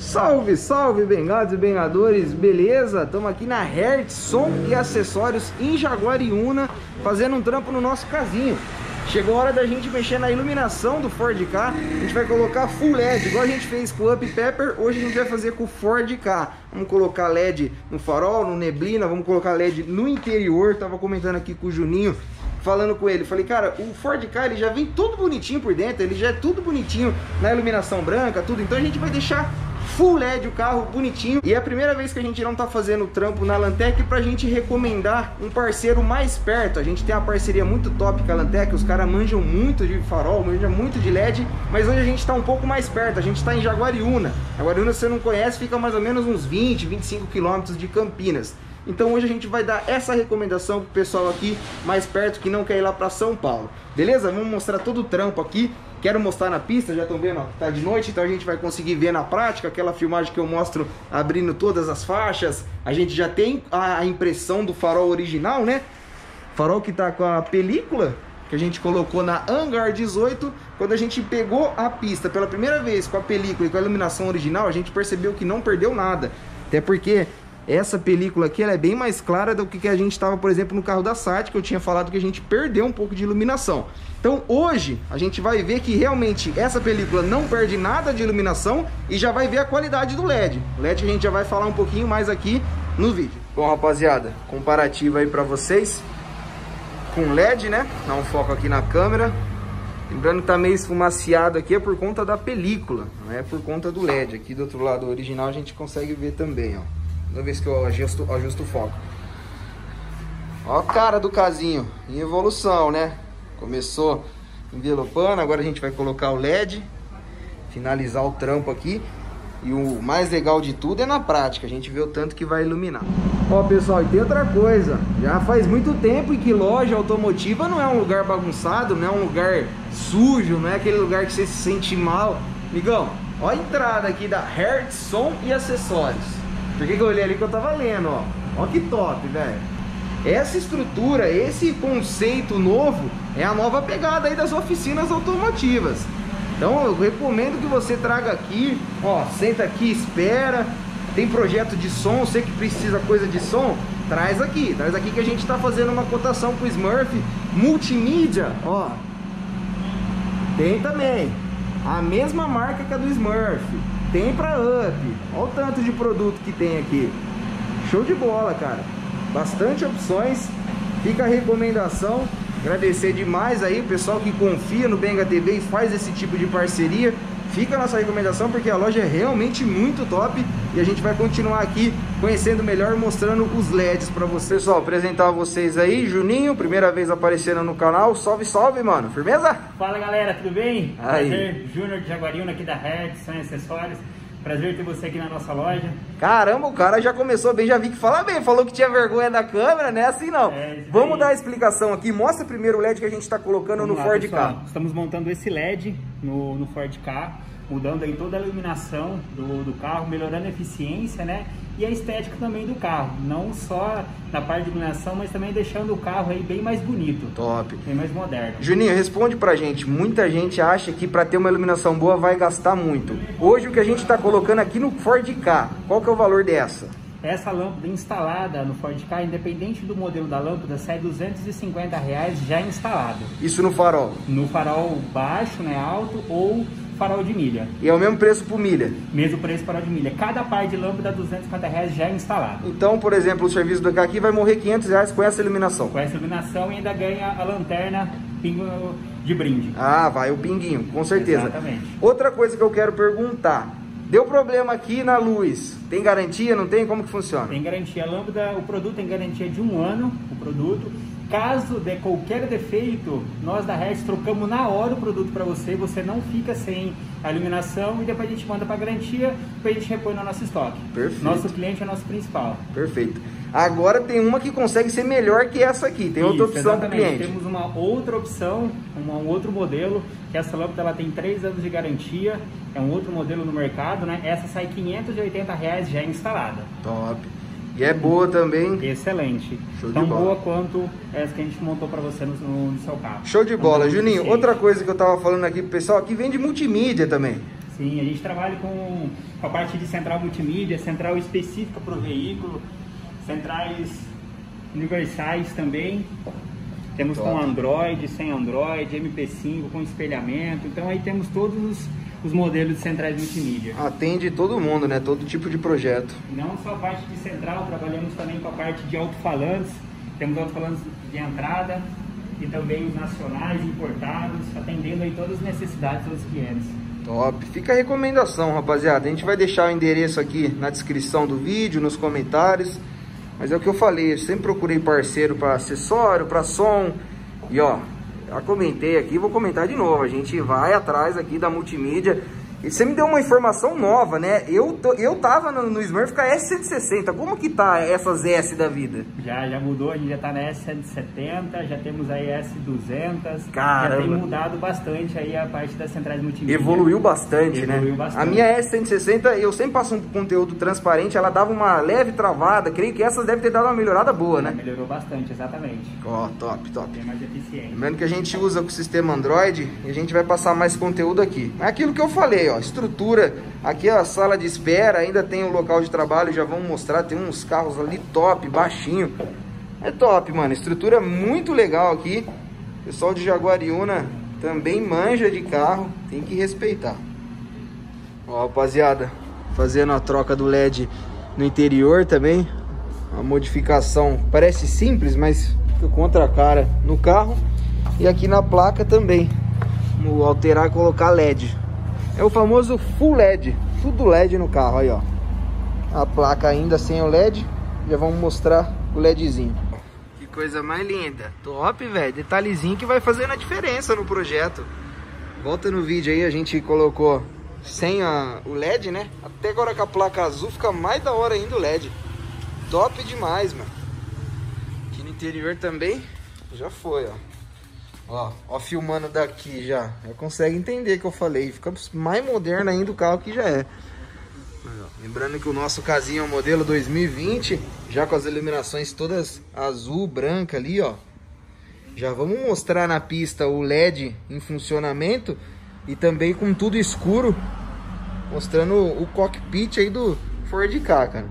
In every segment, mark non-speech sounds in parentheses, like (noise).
Salve, salve, bengados e bengadores, beleza? Estamos aqui na Hertz Som e Acessórios em Jaguariúna, fazendo um trampo no nosso casinho. Chegou a hora da gente mexer na iluminação do Ford K, a gente vai colocar full LED, igual a gente fez com o Up Pepper, hoje a gente vai fazer com o Ford K. Vamos colocar LED no farol, no neblina, vamos colocar LED no interior, tava comentando aqui com o Juninho, falando com ele, falei, cara, o Ford Ka ele já vem tudo bonitinho por dentro, ele já é tudo bonitinho na iluminação branca, tudo, então a gente vai deixar full LED o carro, bonitinho. E é a primeira vez que a gente não tá fazendo trampo na Lantec pra gente recomendar um parceiro mais perto. A gente tem uma parceria muito top com a Lantec, os caras manjam muito de farol, manjam muito de LED, mas hoje a gente tá um pouco mais perto, a gente tá em Jaguariúna. Jaguariúna, se você não conhece, fica mais ou menos uns 20, 25 quilômetros de Campinas. Então hoje a gente vai dar essa recomendação pro pessoal aqui mais perto que não quer ir lá para São Paulo. Beleza? Vamos mostrar todo o trampo aqui. Quero mostrar na pista, já estão vendo, ó, tá de noite, então a gente vai conseguir ver na prática aquela filmagem que eu mostro abrindo todas as faixas. A gente já tem a impressão do farol original, né? Farol que tá com a película que a gente colocou na Hangar 18. Quando a gente pegou a pista pela primeira vez com a película e com a iluminação original, a gente percebeu que não perdeu nada. Até porque essa película aqui ela é bem mais clara do que a gente estava, por exemplo, no carro da SAT, que eu tinha falado que a gente perdeu um pouco de iluminação. Então hoje a gente vai ver que realmente essa película não perde nada de iluminação e já vai ver a qualidade do LED. O LED a gente já vai falar um pouquinho mais aqui no vídeo. Bom, rapaziada, comparativo aí para vocês com LED, né? Dá um foco aqui na câmera. Lembrando que tá meio esfumaciado aqui é por conta da película, não é por conta do LED. Aqui do outro lado original a gente consegue ver também, ó. Toda vez que eu ajusto, ajusto o foco. Ó a cara do casinho, em evolução, né? Começou envelopando, agora a gente vai colocar o LED, finalizar o trampo aqui. E o mais legal de tudo é na prática, a gente vê o tanto que vai iluminar. Ó pessoal, e tem outra coisa, já faz muito tempo que loja automotiva não é um lugar bagunçado, não é um lugar sujo, não é aquele lugar que você se sente mal. Migão, ó a entrada aqui da Hertz Som e Acessórios. Por que, que eu olhei ali que eu tava lendo, ó? Ó que top, velho. Essa estrutura, esse conceito novo é a nova pegada aí das oficinas automotivas. Então eu recomendo que você traga aqui, ó, senta aqui, espera. Tem projeto de som, você que precisa coisa de som, traz aqui. Traz aqui que a gente tá fazendo uma cotação com o Smurf multimídia, ó. Tem também. A mesma marca que a do Smurf. Tem pra Up. Olha o tanto de produto que tem aqui. Show de bola, cara. Bastante opções. Fica a recomendação. Agradecer demais aí o pessoal que confia no Benga TV e faz esse tipo de parceria. Fica a nossa recomendação porque a loja é realmente muito top e a gente vai continuar aqui conhecendo melhor, mostrando os LEDs para vocês. Pessoal, apresentar vocês aí, Juninho, primeira vez aparecendo no canal. Salve, salve, mano. Firmeza? Fala, galera, tudo bem? Aí. Prazer, Júnior de Jaguariúna aqui da Red, São Acessórios. Prazer ter você aqui na nossa loja. Caramba, o cara já começou bem, já vi que fala bem, falou que tinha vergonha da câmera, né? Assim não. É, Vamos dar a explicação aqui. Mostra primeiro o LED que a gente está colocando Vamos no lá, Ford pessoal. K. Estamos montando esse LED no, no Ford K, mudando aí toda a iluminação do, do carro, melhorando a eficiência, né? E a estética também do carro. Não só na parte de iluminação, mas também deixando o carro aí bem mais bonito. Top. Bem mais moderno. Juninho, responde pra gente. Muita gente acha que para ter uma iluminação boa vai gastar muito. Hoje o que a gente está colocando aqui no Ford K, qual que é o valor dessa? Essa lâmpada instalada no Ford Ka, independente do modelo da lâmpada, sai 250 reais já instalado. Isso no farol. No farol baixo, né, alto, ou farol de milha. E é o mesmo preço por milha. Mesmo preço farol de milha. Cada par de lâmpada, 250 reais já instalado. Então, por exemplo, o serviço do aqui vai morrer 500 reais com essa iluminação. Com essa iluminação e ainda ganha a lanterna pingo de brinde. Ah, vai o pinguinho, com certeza. Exatamente. Outra coisa que eu quero perguntar. Deu problema aqui na luz. Tem garantia? Não tem? Como que funciona? Tem garantia. A lâmpada, o produto tem garantia de um ano, o produto. Caso de qualquer defeito, nós da Hertz trocamos na hora o produto para você, você não fica sem a iluminação e depois a gente manda para garantia, depois a gente repõe no nosso estoque. Perfeito. Nosso cliente é nosso principal. Perfeito. Agora tem uma que consegue ser melhor que essa aqui. Tem outra Isso, opção para cliente. Temos uma outra opção, uma- um outro modelo, que essa lâmpada ela tem 3 anos de garantia, é um outro modelo no mercado, né? Essa sai 580 reais já instalada. Top. E é boa também. Excelente. Show Tão bola. boa quanto essa que a gente montou para você no, no- seu carro. Show de bola. Tão Juninho, eficiente. outra coisa que eu tava falando aqui pro pessoal, aqui vende multimídia também. Sim, a gente trabalha com, com a parte de central multimídia, central específica para o veículo, centrais universais também. Temos Top. com Android, sem Android, MP5, com espelhamento. Então aí temos todos os, os modelos de centrais multimídia. Atende todo mundo, né? Todo tipo de projeto. Não só a parte de central, trabalhamos também com a parte de alto-falantes. Temos alto-falantes de entrada e também os nacionais importados, atendendo aí todas as necessidades dos clientes. Top. Fica a recomendação, rapaziada. A gente vai deixar o endereço aqui na descrição do vídeo, nos comentários. Mas é o que eu falei, eu sempre procurei parceiro para acessório, para som. E ó, já comentei aqui, vou comentar de novo. A gente vai atrás aqui da multimídia e você me deu uma informação nova, né? Eu, eu tava no, no Smurf com a S160. Como que tá essas S da vida? Já, já mudou, a gente já tá na S170, já temos aí S200. Caramba. Já tem mudado bastante aí a parte das centrais multimídia. Evoluiu bastante, né? Evoluiu? Bastante. A minha S160, eu sempre passo um conteúdo transparente, ela dava uma leve travada. Creio que essas devem ter dado uma melhorada boa, né? Melhorou bastante, exatamente. Ó, oh, top, top. Bem mais eficiente. Lembrando que a gente usa com o sistema Android e a gente vai passar mais conteúdo aqui. É aquilo que eu falei, ó, estrutura. Aqui a sala de espera, ainda tem o local de trabalho, já vamos mostrar, tem uns carros ali top, baixinho. É top, mano, estrutura muito legal aqui. Pessoal de Jaguariúna também manja de carro, tem que respeitar. Ó, rapaziada, fazendo a troca do LED no interior também. Uma modificação, parece simples, mas contra a cara no carro. E aqui na placa também. Vamos alterar e colocar LED. É o famoso Full LED, tudo LED no carro, aí ó. A placa ainda sem o LED, já vamos mostrar o LEDzinho. Que coisa mais linda, top, velho. Detalhezinho que vai fazendo a diferença no projeto. Volta no vídeo aí, a gente colocou sem a, o LED, né? Até agora com a placa azul fica mais da hora ainda o LED. Top demais, mano. Aqui no interior também já foi, ó. Ó, ó, filmando daqui já. Já consegue entender que eu falei. Fica mais moderno ainda o carro que já é. Lembrando que o nosso casinho é um modelo 2020, já com as iluminações todas azul, branca ali, ó. Já vamos mostrar na pista o LED em funcionamento e também com tudo escuro, mostrando o cockpit aí do Ford K, cara.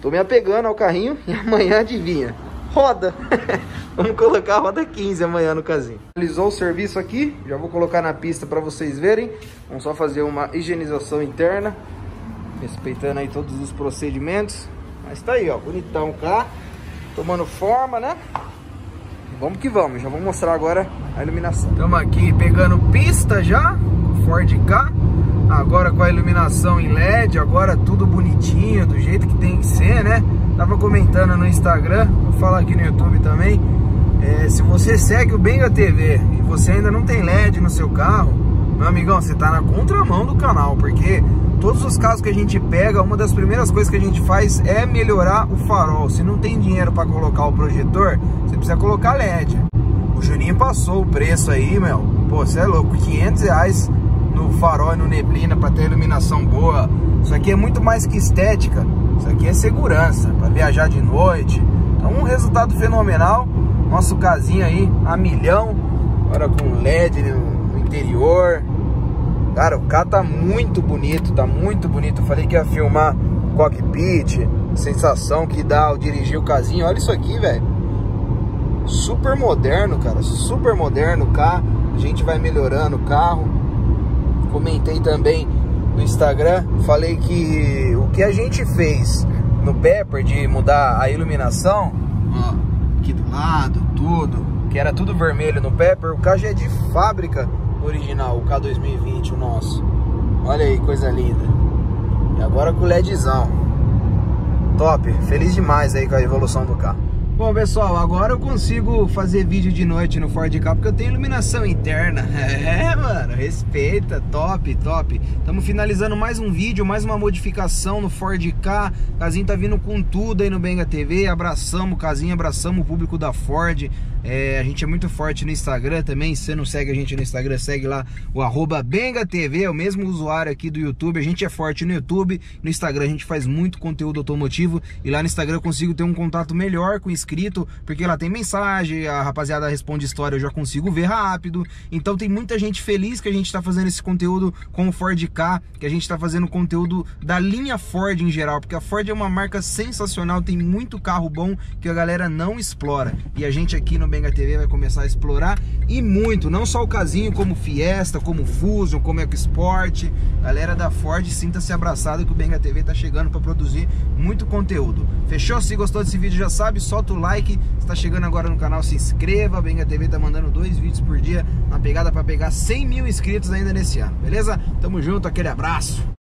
Tô me apegando ao carrinho (laughs) e amanhã adivinha roda. (laughs) Vamos colocar a roda 15 amanhã no casinho. Finalizou o serviço aqui, já vou colocar na pista para vocês verem. Vamos só fazer uma higienização interna, respeitando aí todos os procedimentos. Mas tá aí, ó, bonitão cá, tomando forma, né? Vamos que vamos, já vou mostrar agora a iluminação. Estamos aqui pegando pista já, Ford K. Agora com a iluminação em LED, agora tudo bonitinho, do jeito que tem que ser, né? Tava comentando no Instagram, vou falar aqui no YouTube também. É, se você segue o Benga TV e você ainda não tem LED no seu carro, meu amigão, você tá na contramão do canal, porque todos os carros que a gente pega, uma das primeiras coisas que a gente faz é melhorar o farol. Se não tem dinheiro para colocar o projetor, você precisa colocar LED. O Juninho passou o preço aí, meu. Pô, você é louco, 500 reais no farol e no neblina para ter iluminação boa. Isso aqui é muito mais que estética. Isso aqui é segurança, para viajar de noite. Então um resultado fenomenal. Nosso casinho aí a milhão. Agora com LED no interior. Cara, o carro tá muito bonito, tá muito bonito. Eu falei que ia filmar cockpit, sensação que dá ao dirigir o casinho. Olha isso aqui, velho. Super moderno, cara. Super moderno o carro. A gente vai melhorando o carro. Comentei também no Instagram, falei que o que a gente fez no Pepper de mudar a iluminação, ó, aqui do lado, tudo, que era tudo vermelho no Pepper, o carro já é de fábrica original, o K2020, o nosso. Olha aí, coisa linda. E agora com o LEDzão. Top, feliz demais aí com a evolução do carro. Bom, pessoal, agora eu consigo fazer vídeo de noite no Ford K porque eu tenho iluminação interna. (laughs) É, mano, respeita, top, top. Estamos finalizando mais um vídeo, mais uma modificação no Ford K. O Casinho tá vindo com tudo aí no Benga TV. Abraçamos o Casinho, abraçamos o público da Ford. É, a gente é muito forte no Instagram também. Se você não segue a gente no Instagram, segue lá o arroba Benga TV, é o mesmo usuário aqui do YouTube. A gente é forte no YouTube, no Instagram a gente faz muito conteúdo automotivo e lá no Instagram eu consigo ter um contato melhor com inscritos inscrito, porque lá tem mensagem, a rapaziada responde história, eu já consigo ver rápido. Então tem muita gente feliz que a gente tá fazendo esse conteúdo com o Ford K, que a gente tá fazendo conteúdo da linha Ford em geral, porque a Ford é uma marca sensacional, tem muito carro bom que a galera não explora. E a gente aqui no Benga TV vai começar a explorar e muito, não só o casinho, como Fiesta, como Fusion, como EcoSport. Galera da Ford, sinta-se abraçado que o Benga TV tá chegando para produzir muito conteúdo. Fechou? Se gostou desse vídeo já sabe, solta o like. Se tá chegando agora no canal, se inscreva. A Benga TV tá mandando dois vídeos por dia, uma pegada para pegar 100 mil inscritos ainda nesse ano, beleza? Tamo junto, aquele abraço.